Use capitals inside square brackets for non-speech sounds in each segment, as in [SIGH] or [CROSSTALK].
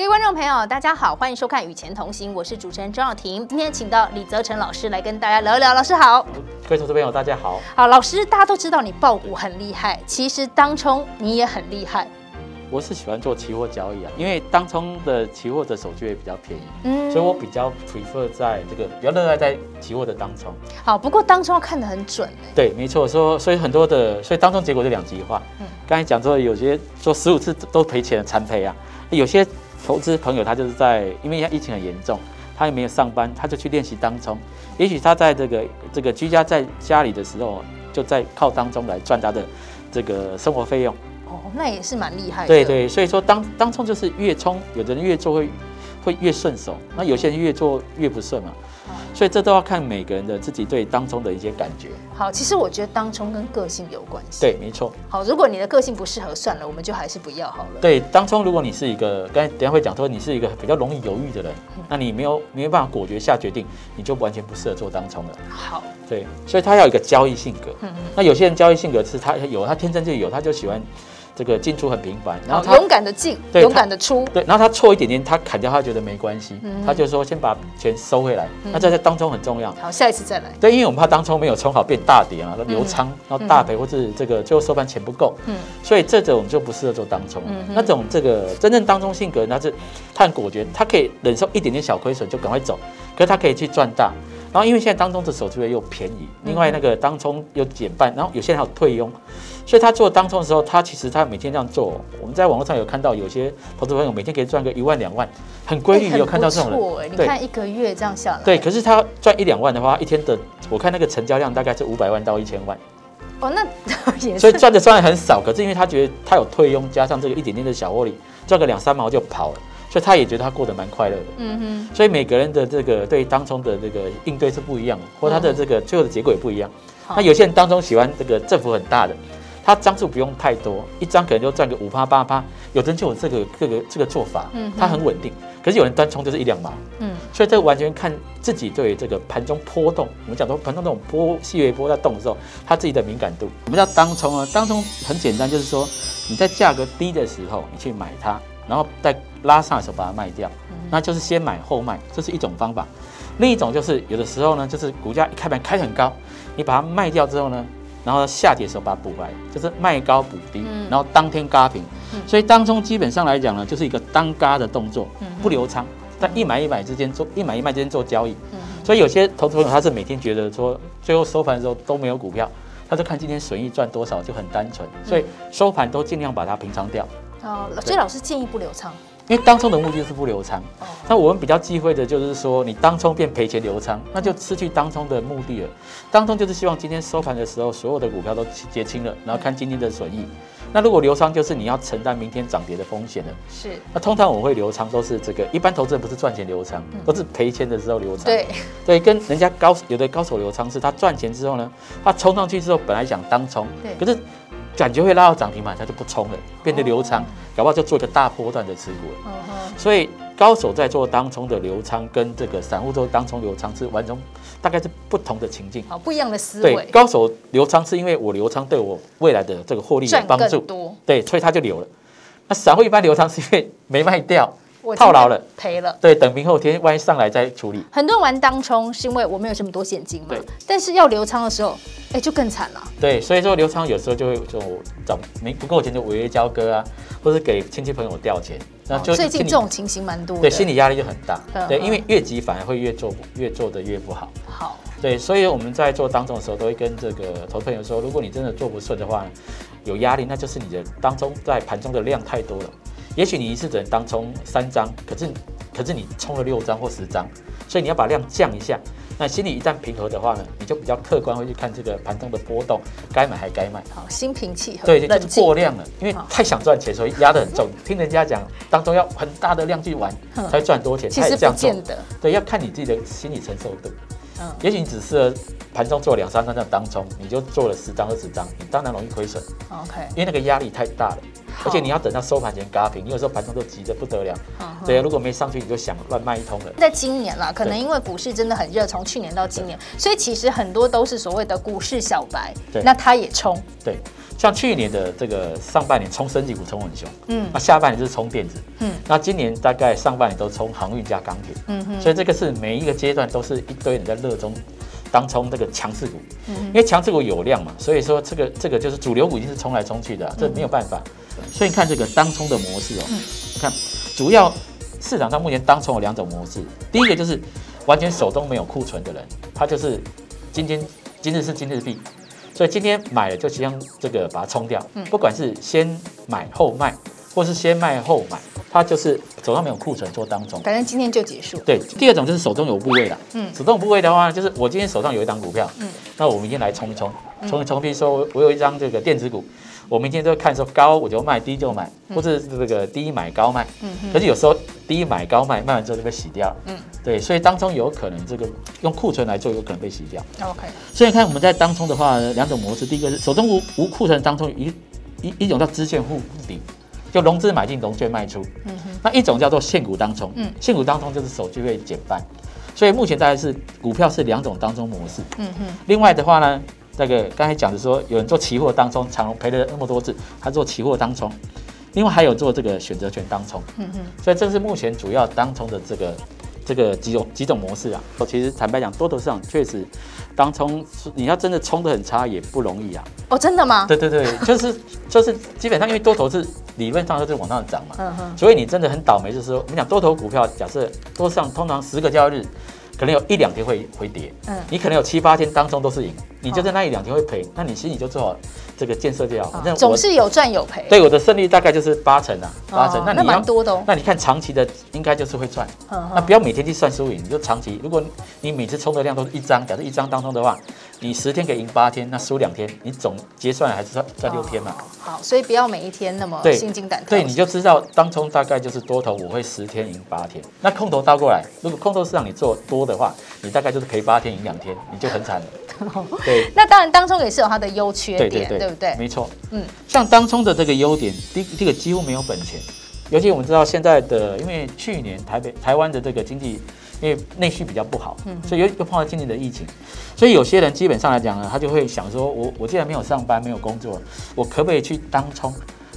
各位观众朋友，大家好，欢迎收看《与钱同行》，我是主持人张晓婷。今天请到李泽成老师来跟大家聊一聊。老师好，各位投资朋友，大家好。好，老师，大家都知道你爆股很厉害，其实当冲你也很厉害。我是喜欢做期货交易啊，因为当冲的期货的手续费比较便宜，嗯，所以我比较 prefer 在这个比较热爱在期货的当冲。好，不过当冲要看得很准哎。对，没错，说所以很多的，所以当冲结果就两极化。嗯，刚才讲说有些做十五次都赔钱的残赔啊，有些。投资朋友他就是在，因为疫情很严重，他也没有上班，他就去练习当中。也许他在这个这个居家在家里的时候，就在靠当中来赚他的这个生活费用。哦，那也是蛮厉害的。对对，所以说当当冲就是越冲，有的人越做会会越顺手，那有些人越做越不顺嘛。所以这都要看每个人的自己对当中的一些感觉。好，其实我觉得当冲跟个性有关系。对，没错。好，如果你的个性不适合，算了，我们就还是不要好了。对，当冲如果你是一个，刚才等下会讲说你是一个比较容易犹豫的人，那你没有没有办法果决下决定，你就完全不适合做当冲了。好，对，所以他要一个交易性格。嗯嗯。那有些人交易性格是他有，他天生就有，他就喜欢。这个进出很频繁，然后勇敢的进，勇敢的出，对，然后他错一点点，他砍掉，他觉得没关系，他就说先把钱收回来。那这在当中很重要。好，下一次再来。对，因为我们怕当中没有冲好变大跌啊，流仓，然后大赔，或是这个最后收盘钱不够，嗯，所以这种就不适合做当冲。那种这个真正当中性格，他是他很果决，他可以忍受一点点小亏损就赶快走，可是他可以去赚大。然后因为现在当中的手续费又便宜，另外那个当冲又减半，然后有些人还有退佣。所以他做当冲的时候，他其实他每天这样做，我们在网络上有看到有些投资朋友每天可以赚个一万两万，很规律，有看到这种人。你看一个月这样下来。对，可是他赚一两万的话，一天的我看那个成交量大概是五百万到一千万。哦，那 [LAUGHS] 也所以赚的虽然很少，可是因为他觉得他有退佣，加上这个一点点的小获利，赚个两三毛就跑了，所以他也觉得他过得蛮快乐的。嗯哼。所以每个人的这个对当中的这个应对是不一样的，或他的这个最后的结果也不一样。那有些人当中喜欢这个振幅很大的。他张数不用太多，一张可能就赚个五趴八趴，有的人就有这个这个这个做法，嗯，他很稳定。可是有人单冲就是一两毛，嗯，所以这完全看自己对这个盘中波动。我们讲说盘中这种波细微波在动的时候，他自己的敏感度。我们叫当冲啊，当冲很简单，就是说你在价格低的时候你去买它，然后在拉上的时候把它卖掉，那就是先买后卖，这是一种方法。另一种就是有的时候呢，就是股价一开盘开很高，你把它卖掉之后呢。然后下跌的时候把它补回来，就是卖高补低，然后当天嘎平。所以当中基本上来讲呢，就是一个当嘎的动作，不留仓，但一买一买之间做一买一卖之间做交易。所以有些投资朋友他是每天觉得说，最后收盘的时候都没有股票，他就看今天损益赚多少就很单纯，所以收盘都尽量把它平仓掉。哦，所以老师建议不留仓。因为当冲的目的是不留仓，那我们比较忌讳的就是说，你当冲变赔钱留仓，那就失去当冲的目的了。当冲就是希望今天收盘的时候，所有的股票都结清了，然后看今天的损益。那如果流仓，就是你要承担明天涨跌的风险了。是。那通常我会流仓，都是这个一般投资人不是赚钱流仓，都是赔钱的时候流仓。对。对，跟人家高有的高手流仓是他赚钱之后呢，他冲上去之后本来想当冲，对，可是。感觉会拉到涨停板，它就不冲了，变得流仓，搞不好就做一个大波段的持股了。所以高手在做当冲的流仓，跟这个散户做当冲流仓是完全大概是不同的情境。好，不一样的思维。对，高手流仓是因为我流仓对我未来的这个获利有帮助，对，所以他就留了。那散户一般流仓是因为没卖掉。套牢了，赔了。对，等明后天万一上来再处理。很多人玩当冲是因为我没有这么多现金嘛。对。但是要留仓的时候，哎，就更惨了。对，所以说留仓有时候就会就找没不够钱就违约交割啊，或者给亲戚朋友调钱。那就最近这种情形蛮多。对，心理压力就很大。对，因为越急反而会越做越做的越不好。好。对，所以我们在做当中的时候，都会跟这个投资朋友说，如果你真的做不顺的话，有压力，那就是你的当中在盘中的量太多了。也许你一次只能当冲三张，可是可是你冲了六张或十张，所以你要把量降一下。那心里一旦平和的话呢，你就比较客观会去看这个盘中的波动，该买还该卖。好，心平气和。对，就是过量了，因为太想赚钱，所以压得很重。听人家讲，当中要很大的量去玩 [LAUGHS] 才赚多钱，其实不见得。对，要看你自己的心理承受度。嗯，也许你只适合盘中做两三张这样当冲，你就做了十张二十张，你当然容易亏损。OK，因为那个压力太大了。而且你要等到收盘前嘎平，你有时候盘中都急得不得了。对啊，如果没上去，你就想乱卖一通了。在今年啦，可能因为股市真的很热，从去年到今年，所以其实很多都是所谓的股市小白。对。那他也冲，对，像去年的这个上半年冲升级股冲很凶，嗯，那下半年就是冲电子，嗯，那今年大概上半年都冲航运加钢铁，嗯哼，所以这个是每一个阶段都是一堆人在热衷当冲这个强势股，嗯，因为强势股有量嘛，所以说这个这个就是主流股一定是冲来冲去的啊、这没有办法。所以你看这个当冲的模式哦，你看主要市场上目前当冲有两种模式，第一个就是完全手中没有库存的人，他就是今天今日是今日币，所以今天买了就希望这个把它冲掉，不管是先买后卖，或是先卖后买，他就是手上没有库存做当冲。反正今天就结束。对，第二种就是手中有部位了。嗯，手中有部位的话，就是我今天手上有一档股票，嗯，那我明天来冲一冲，冲一冲。比如说我我有一张这个电子股，我明天就看说高我就卖，低就买，或者是这个低买高卖。嗯可是有时候低买高卖，卖完之后就被洗掉。嗯，对，所以当中有可能这个用库存来做，有可能被洗掉。OK，所以看我们在当中的话，两种模式，第一个是手中无无库存当中一一一种叫支线护底，就融资买进，融券卖出。嗯哼那一种叫做现股当冲，嗯，现股当冲就是手续费减半，所以目前大概是股票是两种当中模式。嗯哼。另外的话呢，那个刚才讲的说，有人做期货当冲，长隆赔了那么多次，他做期货当冲。另外还有做这个选择权当冲，嗯哼，所以这是目前主要当冲的这个这个几种几种模式啊。我其实坦白讲，多头市场确实当冲，你要真的冲得很差也不容易啊。哦，真的吗？对对对，[LAUGHS] 就是就是基本上因为多头是理论上都是往上涨嘛，嗯哼，所以你真的很倒霉，就是说我们讲多头股票，假设多上通常十个交易日。可能有一两天会回跌，嗯，你可能有七八天当中都是赢，你就在那一两天会赔，那你心里就做好这个建设就好。反正我总是有赚有赔。对我的胜率大概就是八成啊，八成。哦那那你要蛮多的哦。那你看长期的应该就是会赚，嗯那不要每天去算输赢，你就长期。如果你每次冲的量都是一张，假设一张当中的话，你十天可以赢八天，那输两天，你总结算还是赚赚六天嘛。好，所以不要每一天那么心惊胆跳。对，你就知道当冲大概就是多头，我会十天赢八天。那空头倒过来，如果空头市场你做多的话，你大概就是赔八天赢两天，你就很惨了。[LAUGHS] 对。那当然，当中也是有它的优缺点，对对对，不对？没错，嗯嗯，像当冲的这个优点，第第一个几乎没有本钱，尤其我们知道现在的，因为去年台北台湾的这个经济，因为内需比较不好，嗯所以又又碰到今年的疫情，所以有些人基本上来讲呢，他就会想说，我我既然没有上班，没有工作，我可不可以去当冲？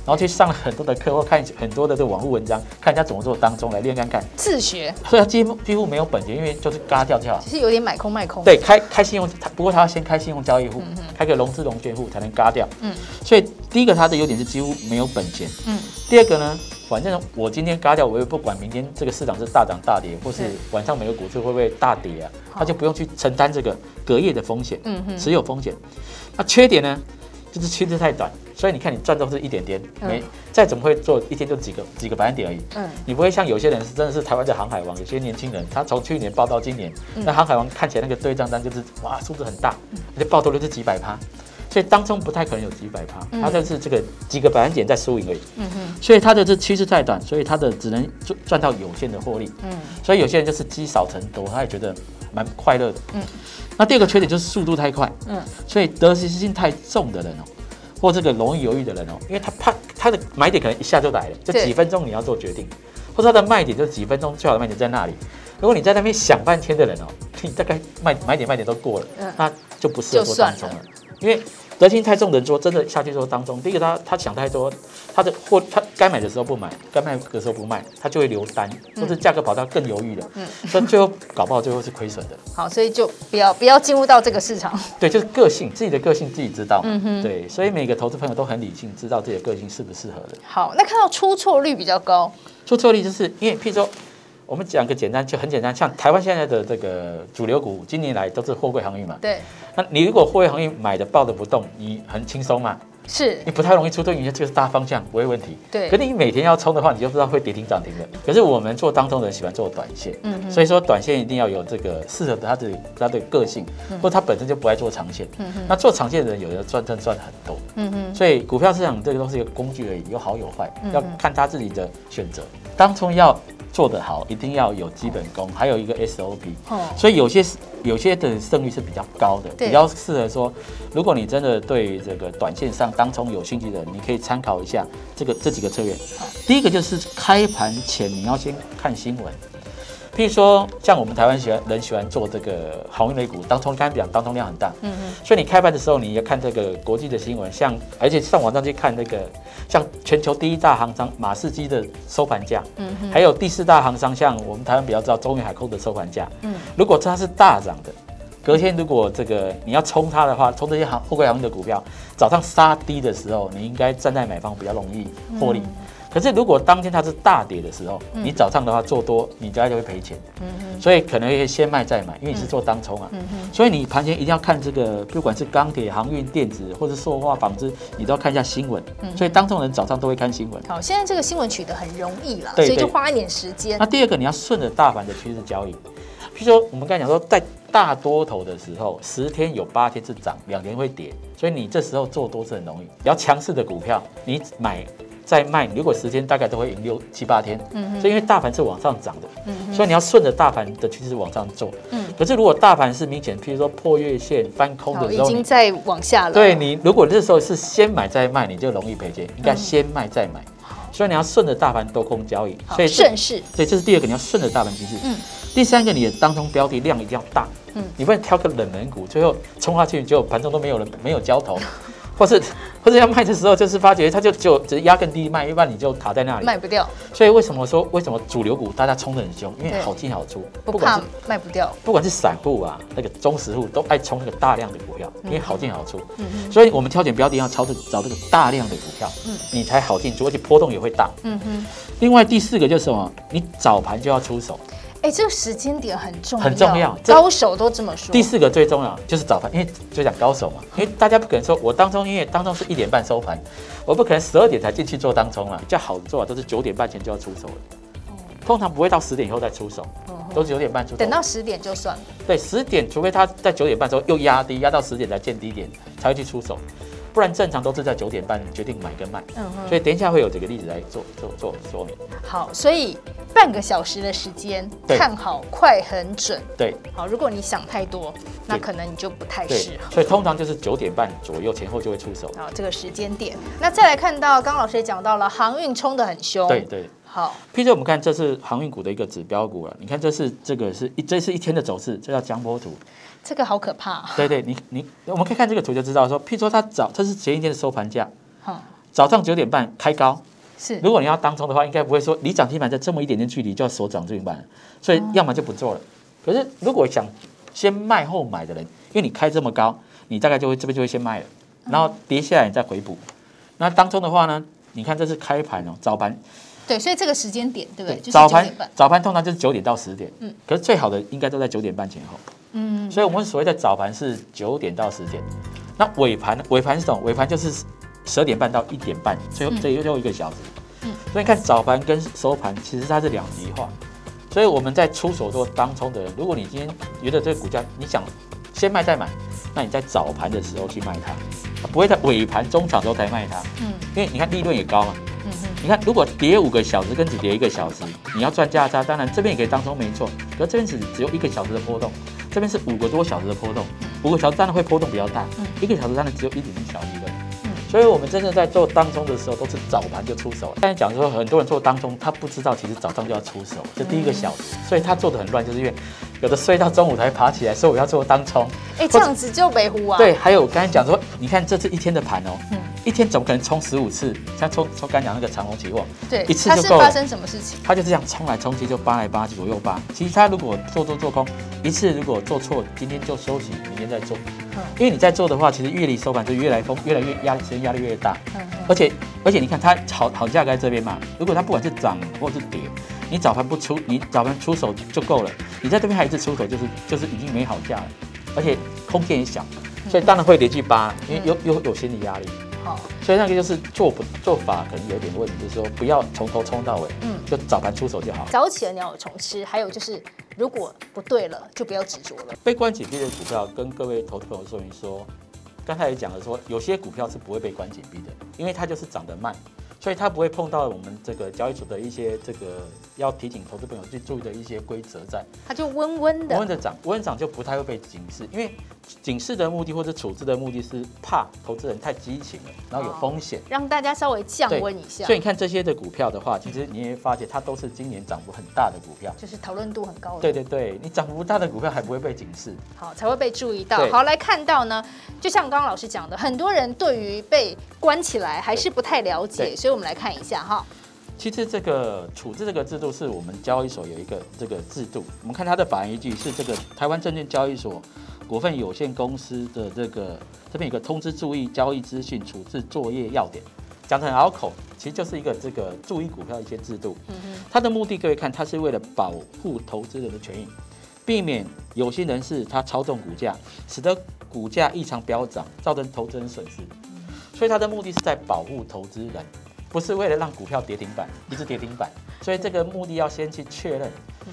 然后去上了很多的课，或看很多的这个网络文章，看人家怎么做当中来练看看。自学所以他几乎几乎没有本钱，因为就是嘎掉就好。其实有点买空卖空。对，开开信用，他不过他要先开信用交易户，开个融资融券户才能嘎掉。嗯嗯，所以第一个他的优点是几乎没有本钱。嗯嗯，第二个呢，反正我今天嘎掉，我也不管明天这个市场是大涨大跌，或是晚上每个股市会不会大跌啊，他就不用去承担这个隔夜的风险，嗯哼持有风险。那缺点呢，就是趋势太短，所以你看你赚都是一点点，嗯没再怎么会做一天就几个几个百分点而已。嗯你不会像有些人是真的是台湾的航海王，有些年轻人他从去年报到今年，嗯那航海王看起来那个对账单就是哇数字很大，而且报多率是几百趴，所以当中不太可能有几百趴，它就是这个几个百分点在输赢而已。嗯哼所以它的这趋势太短，所以它的只能赚赚到有限的获利。嗯所以有些人就是积少成多，他也觉得蛮快乐的。嗯嗯，那第二个缺点就是速度太快。嗯所以得失心太重的人哦，或这个容易犹豫的人哦，因为他怕他的买点可能一下就来了，就几分钟你要做决定，或者他的卖点就几分钟最好的卖点在那里。如果你在那边想半天的人哦，你大概卖买点卖点都过了，嗯那就不适合做当中了，因为。得心太重的人说，真的下去做当中，第一个他他想太多，他的货他该买的时候不买，该卖的时候不卖，他就会留单，或者价格跑到更犹豫了，嗯所以最后搞不好最后是亏损的。好，所以就不要不要进入到这个市场。对，就是个性，自己的个性自己知道。嗯哼对，所以每个投资朋友都很理性，知道自己的个性适不适合的。好，那看到出错率比较高，出错率就是因为，譬如说，我们讲个简单，就很简单，像台湾现在的这个主流股，今年来都是货柜航运嘛。对，那你如果货柜航运买的抱的不动，你很轻松嘛，是你不太容易出对，因为这个是大方向，不会问题。对可是你每天要冲的话，你就不知道会跌停涨停的。可是我们做当中的人喜欢做短线，嗯哼所以说短线一定要有这个适合他的他的个性，嗯或者他本身就不爱做长线。嗯那做长线的人，有的赚赚赚很多。嗯嗯所以股票市场这个都是一个工具而已，有好有坏，嗯要看他自己的选择。当中要做得好，一定要有基本功，还有一个 SOP。哦，所以有些有些的胜率是比较高的，比较适合说，如果你真的对这个短线上当冲有兴趣的，你可以参考一下这个这几个策略。第一个就是开盘前你要先看新闻。譬如说，像我们台湾喜欢人喜欢做这个航运类股，当冲刚才讲当冲量很大，嗯嗯，所以你开盘的时候你要看这个国际的新闻，像而且上网上去看那个像全球第一大航商马士基的收盘价，嗯还有第四大航商像我们台湾比较知道中远海空的收盘价，嗯，如果它是大涨的，隔天如果这个你要冲它的话，冲这些航货柜航运的股票，早上杀低的时候，你应该站在买方比较容易获利。可是，如果当天它是大跌的时候，你早上的话做多，你大概就会赔钱。嗯嗯。所以可能会先卖再买，因为你是做当冲啊。嗯哼。所以你盘前一定要看这个，不管是钢铁、航运、电子，或者塑化、纺织，你都要看一下新闻。嗯。所以当冲人早上都会看新闻。好，现在这个新闻取得很容易了，所以就花一点时间。那第二个，你要顺着大盘的趋势交易。譬如说，我们刚才讲说，在大多头的时候，十天有八天是涨，两天会跌，所以你这时候做多是很容易。比较强势的股票，你买。再卖，如果时间大概都会赢六七八天，嗯，所以因为大盘是往上涨的，嗯，所以你要顺着大盘的趋势往上做，嗯，可是如果大盘是明显，譬如说破月线翻空的时候，已经在往下了，对你，如果这时候是先买再卖，你就容易赔钱，应该先卖再买，所以你要顺着大盘多空交易，所以顺势，对，这是第二个，你要顺着大盘趋势，嗯，第三个你的当中标的量一定要大，嗯，你不能挑个冷门股，最后冲下去，结果盘中都没有人没有交投。或是或者要卖的时候，就是发觉它就就只是压更低卖，一般你就卡在那里卖不掉。所以为什么说为什么主流股大家冲得很凶？因为好进好出，不管是卖不掉。不管是散户啊，那个中实户都爱冲那个大量的股票，因为好进好出。嗯嗯。所以我们挑选标的要挑这找这个大量的股票，嗯，你才好进出，而且波动也会大。嗯哼。另外第四个就是什么？你早盘就要出手。哎，这个时间点很重要，很重要，高手都这么说。第四个最重要就是早盘，因为就讲高手嘛，因为大家不可能说我当中，因为当中是一点半收盘，我不可能十二点才进去做当中啊。比较好的做法都是九点半前就要出手了，通常不会到十点以后再出手，都是九点半出。等到十点就算了。对，十点，除非他在九点半时候又压低，压到十点才见低点，才会去出手。不然正常都是在九点半决定买跟卖，嗯，所以等一下会有这个例子来做做做说明。好，所以半个小时的时间看好快很准。对，好，如果你想太多，那可能你就不太适合。所以通常就是九点半左右前后就会出手。好，这个时间点。那再来看到，刚老师也讲到了航运冲的很凶。对对。好，P 如我们看这是航运股的一个指标股了。你看这是这个是一这是一天的走势，这叫江波图。这个好可怕。对对，你你我们可以看这个图就知道，说譬如说它早，这是前一天的收盘价，早上九点半开高，是。如果你要当中的话，应该不会说离涨停板在这么一点点距离就要锁涨停板，所以要么就不做了。可是如果想先卖后买的人，因为你开这么高，你大概就会这边就会先卖了，然后跌下来你再回补。那当中的话呢，你看这是开盘哦，早盘。对，所以这个时间点对不对？早盘早盘通常就是九点到十点，嗯，可是最好的应该都在九点半前后。嗯，所以我们所谓的早盘是九点到十点，那尾盘尾盘是什么？尾盘就是十二点半到一点半，最后最后一个小时。嗯，所以看早盘跟收盘其实它是两极化，所以我们在出手做当冲的人，如果你今天觉得这个股价你想先卖再买，那你在早盘的时候去卖它，不会在尾盘中场时候才卖它。嗯，因为你看利润也高嘛。嗯哼，你看如果跌五个小时跟只跌一个小时，你要赚价差，当然这边也可以当冲没错，可这边只只有一个小时的波动。这边是五个多小时的波动，五个小时当然会波动比较大，一个小时当然只有一点点小利润。所以我们真正在做当中的时候，都是早盘就出手。刚才讲说，很多人做当中，他不知道其实早上就要出手，这第一个小时，所以他做的很乱，就是因为有的睡到中午才爬起来，说我要做当冲。哎，这样子就没糊啊。对，还有我刚才讲说，你看这次一天的盘哦。一天怎么可能冲十五次？像冲冲刚讲那个长虹期货，对，一次就够了。发生什么事情？它就这样冲来冲去，就扒来扒去，左右扒。其实它如果做多做空，一次如果做错，今天就休息，明天再做。嗯，因为你在做的话，其实月里收盘就越来风，越来越压，时间压力越大。嗯嗯。而且而且你看它好好价格在这边嘛，如果它不管是涨或是跌，你早盘不出，你早盘出手就够了。你在这边还一次出手，就是就是已经没好价了，而且空间也小，所以当然会连续扒，因为有有有心理压力。好，所以那个就是做不做法可能有点问题，就是说不要从头冲到尾，嗯，就早盘出手就好。早起的鸟有虫吃，还有就是如果不对了，就不要执着了。被关紧闭的股票，跟各位投资朋友说明说，刚才也讲了说，有些股票是不会被关紧闭的，因为它就是涨得慢。所以它不会碰到我们这个交易所的一些这个要提醒投资朋友去注意的一些规则在。它就温温的，温的涨，温涨就不太会被警示，因为警示的目的或者处置的目的是怕投资人太激情了，然后有风险，让大家稍微降温一下。所以你看这些的股票的话，其实你也发现它都是今年涨幅很大的股票，就是讨论度很高的。对对对，你涨幅大的股票还不会被警示，好才会被注意到。好来看到呢，就像刚刚老师讲的，很多人对于被关起来还是不太了解，所以我们来看一下哈。其实这个处置这个制度是我们交易所有一个这个制度，我们看它的法依据是这个台湾证券交易所股份有限公司的这个这边有个通知注意交易资讯处置作业要点，讲得很拗口，其实就是一个这个注意股票一些制度。嗯它的目的各位看，它是为了保护投资人的权益，避免有心人士他操纵股价，使得股价异常飙涨，造成投资人损失。所以它的目的是在保护投资人。不是为了让股票跌停板，一直跌停板，所以这个目的要先去确认。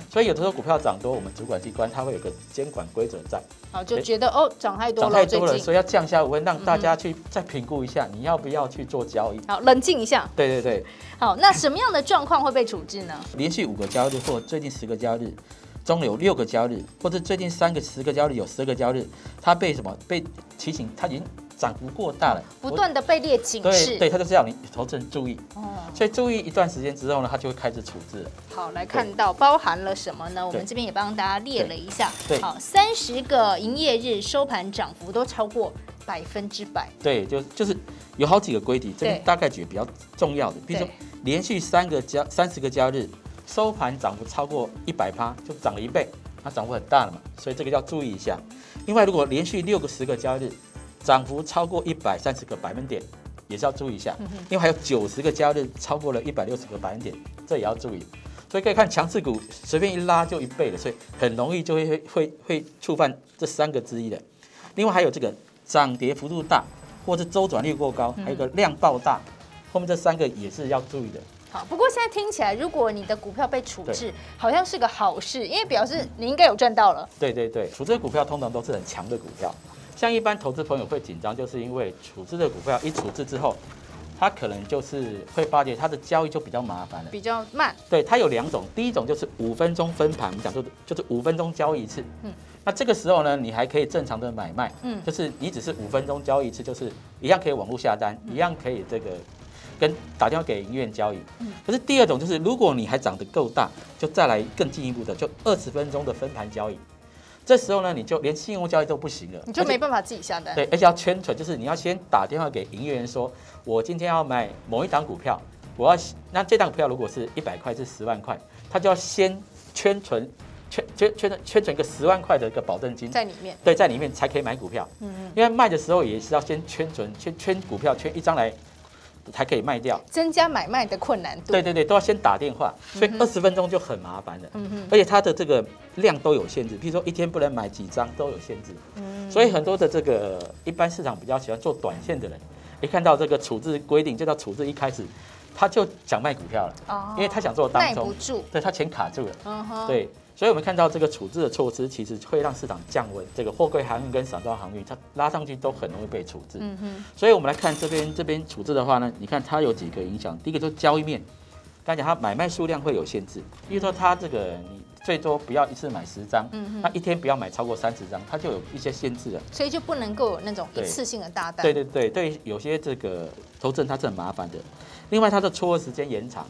所以有的时候股票涨多，我们主管机关它会有个监管规则在。好，就觉得哦涨太多了，涨太多了，所以要降下温，让大家去再评估一下，你要不要去做交易？好，冷静一下。对对对。好，那什么样的状况会被处置呢？连续五个交易日，或最近十个交易日，中有六个交易日，或者最近三个十个交易日有十个交易日，它被什么被提醒？它已经。涨幅过大了，不断的被列警示，对，对，他就是要你投资人注意，哦，所以注意一段时间之后呢，他就会开始处置。了。好，来看到包含了什么呢？我们这边也帮大家列了一下，对，好，三十个营业日收盘涨幅都超过百分之百，对，就就是有好几个规定，这边大概举比较重要的，比如说连续三个交三十个交易日收盘涨幅超过一百趴，就涨了一倍，它涨幅很大了嘛，所以这个要注意一下。另外，如果连续六个十个交易日，涨幅超过一百三十个百分点，也是要注意一下，因为还有九十个交易日超过了一百六十个百分点，这也要注意。所以可以看强势股随便一拉就一倍了，所以很容易就会会会会触犯这三个之一的。另外还有这个涨跌幅度大，或者周转率过高，还有个量爆大，后面这三个也是要注意的。好，不过现在听起来，如果你的股票被处置，好像是个好事，因为表示你应该有赚到了。对对对，处置股票通常都是很强的股票。像一般投资朋友会紧张，就是因为处置的股票一处置之后，他可能就是会发觉他的交易就比较麻烦了，比较慢。对，它有两种，第一种就是五分钟分盘，我们讲说就是五分钟交易一次。嗯，那这个时候呢，你还可以正常的买卖。嗯，就是你只是五分钟交易一次，就是一样可以网络下单，一样可以这个跟打电话给营业交易。嗯，可是第二种就是，如果你还长得够大，就再来更进一步的，就二十分钟的分盘交易。这时候呢，你就连信用交易都不行了，你就没办法自己下单。对，而且要圈存，就是你要先打电话给营业员说，我今天要买某一档股票，我要那这档股票如果是一百块是十万块，他就要先圈存，圈圈圈存圈存一个十万块的一个保证金在里面。对，在里面才可以买股票。嗯嗯。因为卖的时候也是要先圈存，圈圈股票圈一张来。才可以卖掉，增加买卖的困难度。对对对，都要先打电话，所以二十分钟就很麻烦了。嗯嗯，而且它的这个量都有限制，比如说一天不能买几张都有限制。嗯，所以很多的这个一般市场比较喜欢做短线的人，一看到这个处置规定，就到处置一开始，他就想卖股票了。哦，因为他想做当中，对他钱卡住了。嗯哼，对。所以，我们看到这个处置的措施，其实会让市场降温。这个货柜航运跟散装航运，它拉上去都很容易被处置。嗯哼。所以我们来看这边这边处置的话呢，你看它有几个影响。第一个就是交易面，刚才讲它买卖数量会有限制，比如说它这个你最多不要一次买十张，嗯哼，那一天不要买超过三十张，它就有一些限制了。所以就不能够有那种一次性的大单。对对对对，有些这个投资人它是很麻烦的。另外，它的撮合时间延长。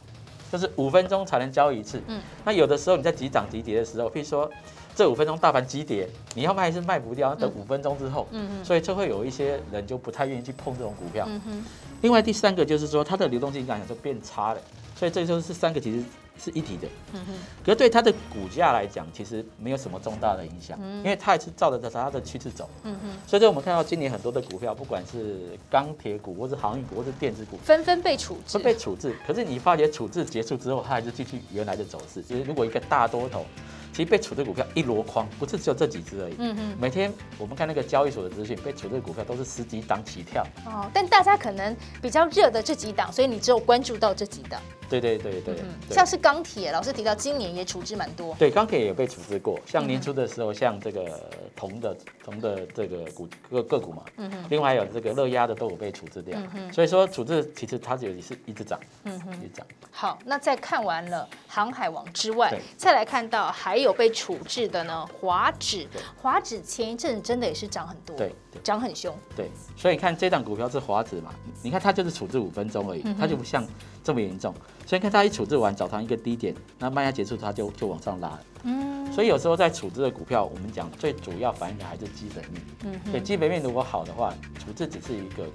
就是五分钟才能交易一次，嗯，那有的时候你在急涨急跌的时候，譬如说这五分钟大盘急跌，你要卖是卖不掉，等五分钟之后，嗯嗯，所以就会有一些人就不太愿意去碰这种股票。嗯哼。另外第三个就是说它的流动性感觉就变差了，所以这就是三个其实。是一体的，嗯哼，可是对它的股价来讲，其实没有什么重大的影响，嗯，因为它也是照着它的趋势走，嗯哼，所以，我们看到今年很多的股票，不管是钢铁股，或是航运股，或是电子股，纷纷被处置，被处置。可是你发觉处置结束之后，它还是继续原来的走势。就是如果一个大多头。其其实被处置股票一箩筐，不是只有这几只而已。嗯嗯。每天我们看那个交易所的资讯，被处置股票都是十几档起跳。哦，但大家可能比较热的这几档，所以你只有关注到这几档。对对对对，像是钢铁，老师提到今年也处置蛮多。对，钢铁也被处置过，像年初的时候，像这个铜的铜的这个股个个股嘛，嗯哼，另外还有这个热压的都有被处置掉，所以说处置其实它也是一直涨，嗯哼，一直涨。好，那在看完了航海王之外，再来看到还有被处置的呢，华指，华指前一阵真的也是涨很多，对，涨很凶，对，所以看这档股票是华指嘛，你看它就是处置五分钟而已，它就不像这么严重。所以看它一处置完，早上一个低点，那卖压结束，它就就往上拉了。嗯，所以有时候在处置的股票，我们讲最主要反映的还是基本面。嗯，对，基本面如果好的话，处置只是一个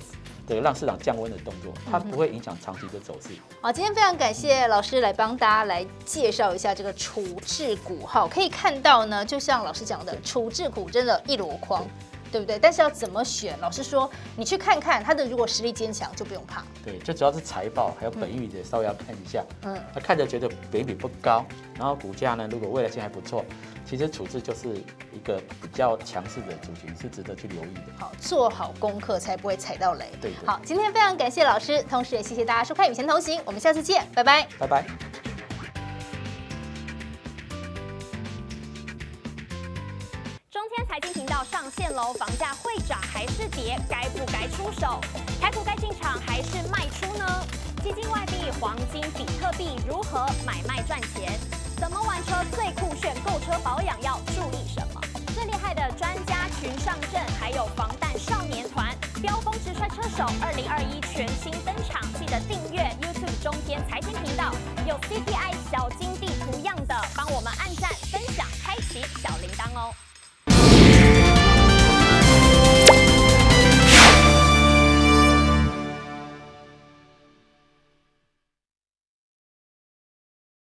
这个让市场降温的动作，它不会影响长期的走势。好，今天非常感谢老师来帮大家来介绍一下这个处置股。好，可以看到呢，就像老师讲的，处置股真的一箩筐。对不对？但是要怎么选？老师说，你去看看他的，如果实力坚强，就不用怕。对，就主要是财报还有本益的，稍微要看一下。嗯，他看着觉得本益比不高，然后股价呢，如果未来性还不错，其实处置就是一个比较强势的族群，是值得去留意的。好，做好功课才不会踩到雷。对。好，今天非常感谢老师，同时也谢谢大家收看《与前同行》，我们下次见，拜拜。拜拜。要上线喽！房价会涨还是跌？该不该出手？台股该进场还是卖出呢？基金、外币、黄金、比特币如何买卖赚钱？怎么玩车最酷炫？购车保养要注意什么？最厉害的专家群上阵，还有防弹少年团、飙风直摔车手，二零二一全新登场！记得订阅 YouTube 中天财经频道，有 CPI 小金地图样的，帮我们按赞、分享、开启小铃铛哦。